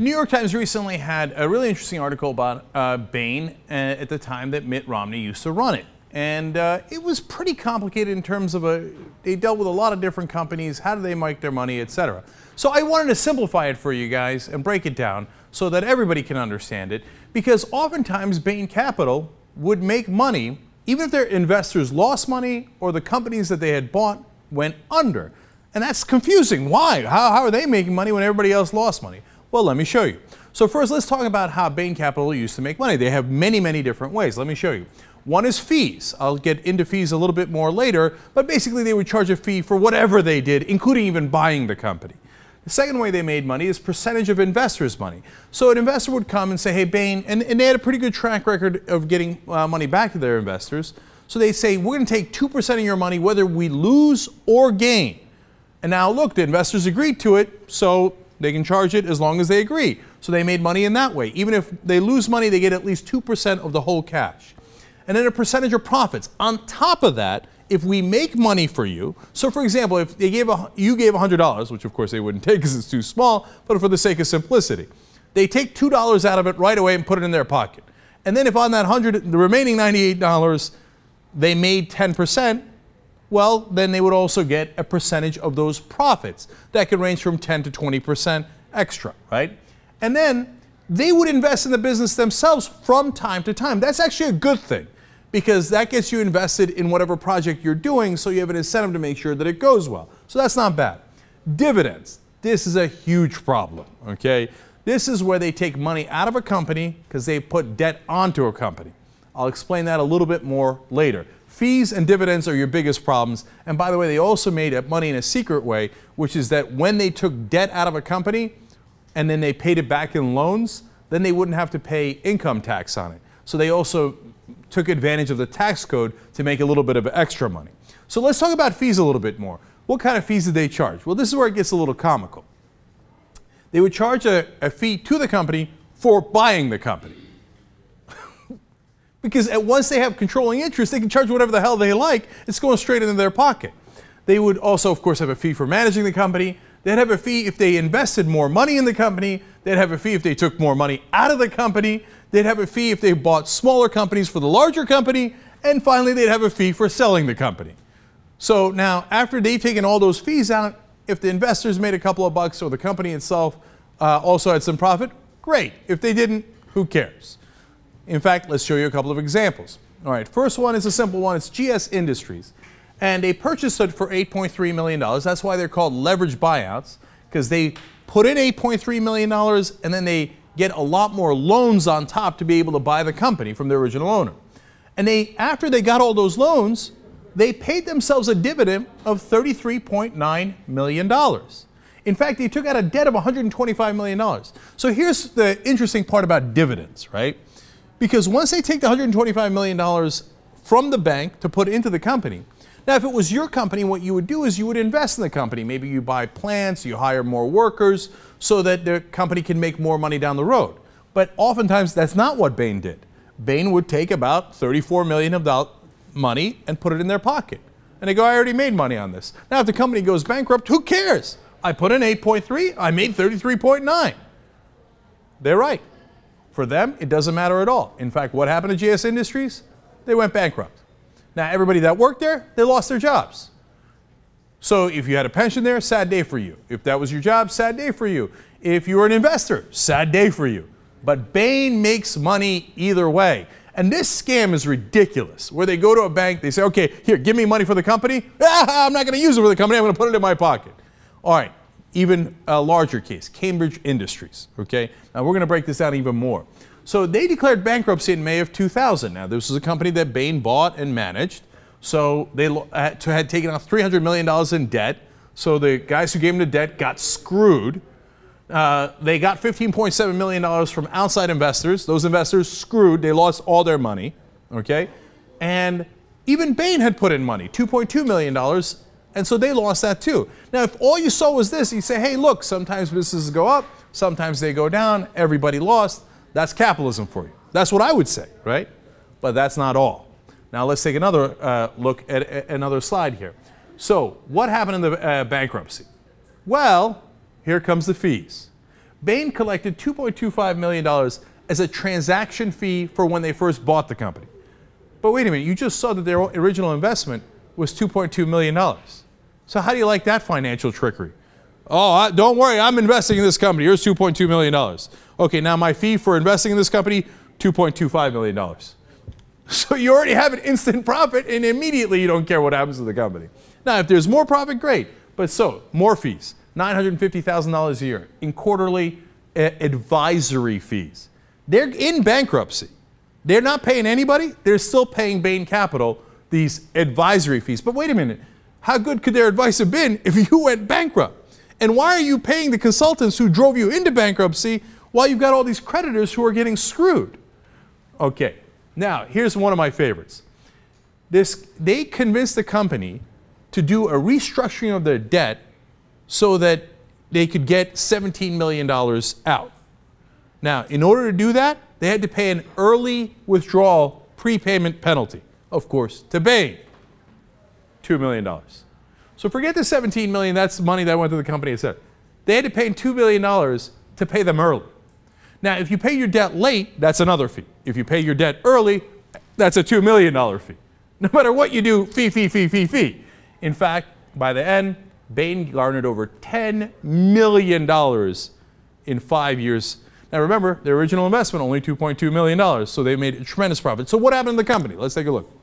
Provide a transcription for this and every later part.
New York Times recently had a really interesting article about uh, Bain uh, at the time that Mitt Romney used to run it. And uh, it was pretty complicated in terms of a, they dealt with a lot of different companies, how do they make their money, etc. So I wanted to simplify it for you guys and break it down so that everybody can understand it. Because oftentimes Bain Capital would make money even if their investors lost money or the companies that they had bought went under. And that's confusing. Why? How, how are they making money when everybody else lost money? Well, let me show you. So first, let's talk about how Bain Capital used to make money. They have many, many different ways. Let me show you. One is fees. I'll get into fees a little bit more later, but basically they would charge a fee for whatever they did, including even buying the company. The second way they made money is percentage of investors' money. So an investor would come and say, hey, Bain, and, and they had a pretty good track record of getting uh, money back to their investors. So they say, we're going to take 2% of your money whether we lose or gain. And now look, the investors agreed to it, so they can charge it as long as they agree. So they made money in that way. Even if they lose money, they get at least 2% of the whole cash. And then a percentage of profits. On top of that, if we make money for you, so for example, if they gave a, you gave $100, which of course they wouldn't take because it's too small, but for the sake of simplicity, they take $2 out of it right away and put it in their pocket. And then if on that 100, the remaining $98, they made 10%, well, then they would also get a percentage of those profits. That could range from 10 to 20% extra, right? And then they would invest in the business themselves from time to time. That's actually a good thing because that gets you invested in whatever project you're doing so you have an incentive to make sure that it goes well. So that's not bad. Dividends. This is a huge problem, okay? This is where they take money out of a company because they put debt onto a company. I'll explain that a little bit more later. Fees and dividends are your biggest problems. And by the way, they also made money in a secret way, which is that when they took debt out of a company and then they paid it back in loans, then they wouldn't have to pay income tax on it. So they also took advantage of the tax code to make a little bit of extra money. So let's talk about fees a little bit more. What kind of fees did they charge? Well, this is where it gets a little comical. They would charge a, a fee to the company for buying the company. Because at once they have controlling interest, they can charge whatever the hell they like. It's going straight into their pocket. They would also, of course, have a fee for managing the company. They'd have a fee if they invested more money in the company. They'd have a fee if they took more money out of the company. They'd have a fee if they bought smaller companies for the larger company. And finally, they'd have a fee for selling the company. So now, after they've taken all those fees out, if the investors made a couple of bucks or the company itself uh, also had some profit, great. If they didn't, who cares? In fact, let's show you a couple of examples. All right, first one is a simple one. It's GS Industries. And they purchased it for $8.3 million. That's why they're called leverage buyouts, because they put in $8.3 million and then they get a lot more loans on top to be able to buy the company from the original owner. And they, after they got all those loans, they paid themselves a dividend of $33.9 million. In fact, they took out a debt of $125 million. So here's the interesting part about dividends, right? Because once they take the $125 million from the bank to put into the company, now if it was your company, what you would do is you would invest in the company. Maybe you buy plants, you hire more workers so that the company can make more money down the road. But oftentimes that's not what Bain did. Bain would take about 34 million of that money and put it in their pocket. And they go, I already made money on this. Now if the company goes bankrupt, who cares? I put in 8.3, I made 33.9. They're right. For them, it doesn't matter at all. In fact, what happened to GS Industries? They went bankrupt. Now, everybody that worked there, they lost their jobs. So if you had a pension there, sad day for you. If that was your job, sad day for you. If you were an investor, sad day for you. But Bain makes money either way. And this scam is ridiculous, where they go to a bank, they say, okay, here, give me money for the company. Ah, I'm not going to use it for the company, I'm going to put it in my pocket. All right, even a larger case, Cambridge Industries. Okay, now we're going to break this down even more. So they declared bankruptcy in May of 2000. Now this was a company that Bain bought and managed. So they had taken out $300 million in debt. So the guys who gave them the debt got screwed. Uh, they got $15.7 million from outside investors. Those investors screwed. They lost all their money. Okay, and even Bain had put in money, $2.2 million and so they lost that too. Now, if all you saw was this, you say, hey, look, sometimes businesses go up, sometimes they go down, everybody lost. That's capitalism for you. That's what I would say, right? But that's not all. Now, let's take another uh, look at, another slide here. So, what happened in the uh, bankruptcy? Well, here comes the fees. Bain collected $2.25 million as a transaction fee for when they first bought the company. But wait a minute, you just saw that their original investment was $2.2 million. So how do you like that financial trickery? Oh, don't worry, I'm investing in this company. Here's $2.2 million. Okay, now my fee for investing in this company, $2.25 million. So you already have an instant profit and immediately you don't care what happens to the company. Now, if there's more profit, great. But so, more fees, $950,000 a year in quarterly uh, advisory fees. They're in bankruptcy. They're not paying anybody. They're still paying Bain Capital these advisory fees. But wait a minute. How good could their advice have been if you went bankrupt? And why are you paying the consultants who drove you into bankruptcy while you've got all these creditors who are getting screwed? Okay, now here's one of my favorites. This, they convinced the company to do a restructuring of their debt so that they could get $17 million out. Now, in order to do that, they had to pay an early withdrawal prepayment penalty, of course, to Bain. $2 million. So forget the 17 million, that's money that went to the company itself. They had to pay $2 million to pay them early. Now, if you pay your debt late, that's another fee. If you pay your debt early, that's a $2 million fee. No matter what you do, fee, fee, fee, fee, fee. In fact, by the end, Bain garnered over $10 million in five years. Now remember, their original investment only $2.2 million, so they made a tremendous profit. So what happened to the company? Let's take a look.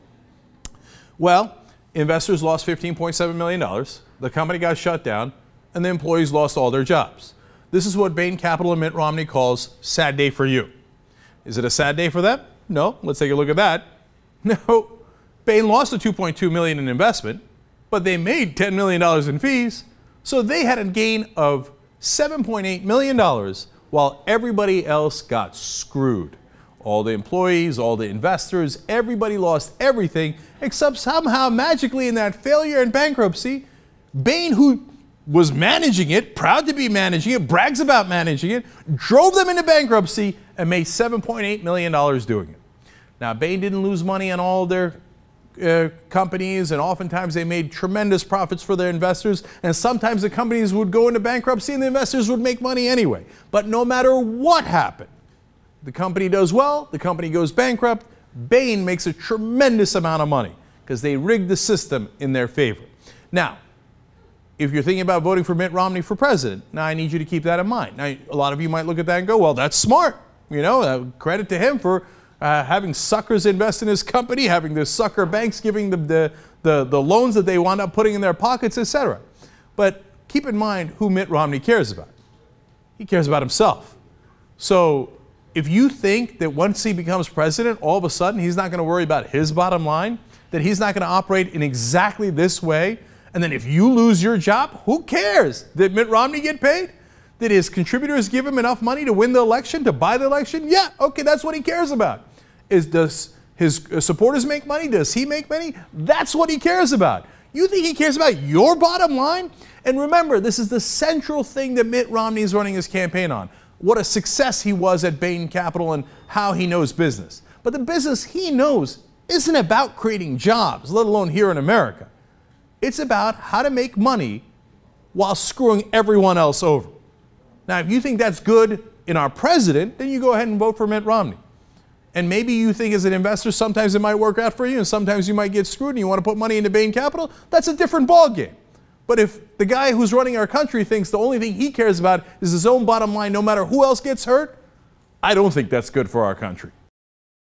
Well, investors lost $15.7 million, the company got shut down, and the employees lost all their jobs. This is what Bain Capital and Mitt Romney calls sad day for you. Is it a sad day for them? No. Let's take a look at that. No. Bain lost the 2.2 million in investment, but they made $10 million in fees, so they had a gain of $7.8 million while everybody else got screwed. All the employees, all the investors, everybody lost everything, except somehow magically in that failure and bankruptcy, Bain, who was managing it, proud to be managing it, brags about managing it, drove them into bankruptcy, and made $7.8 million doing it. Now, Bain didn't lose money on all their uh, companies, and oftentimes they made tremendous profits for their investors. And sometimes the companies would go into bankruptcy and the investors would make money anyway. But no matter what happened, the company does well, the company goes bankrupt, Bain makes a tremendous amount of money because they rigged the system in their favor. Now, if you're thinking about voting for Mitt Romney for president, now I need you to keep that in mind. Now, a lot of you might look at that and go, well, that's smart. You know, uh, credit to him for uh, having suckers invest in his company, having the sucker banks giving the, the, the, the loans that they wound up putting in their pockets, etc. But keep in mind who Mitt Romney cares about. He cares about himself. So if you think that once he becomes president, all of a sudden he's not going to worry about his bottom line, that he's not going to operate in exactly this way, and then if you lose your job, who cares? Did Mitt Romney get paid? Did his contributors give him enough money to win the election, to buy the election? Yeah, okay, that's what he cares about. Is does his uh, supporters make money? Does he make money? That's what he cares about. You think he cares about your bottom line? And remember, this is the central thing that Mitt Romney is running his campaign on. What a success he was at Bain Capital and how he knows business. But the business he knows isn't about creating jobs, let alone here in America. It's about how to make money while screwing everyone else over. Now, if you think that's good in our president, then you go ahead and vote for Mitt Romney. And maybe you think as an investor, sometimes it might work out for you and sometimes you might get screwed and you want to put money into Bain Capital. That's a different ballgame. But if the guy who's running our country thinks the only thing he cares about is his own bottom line, no matter who else gets hurt, I don't think that's good for our country.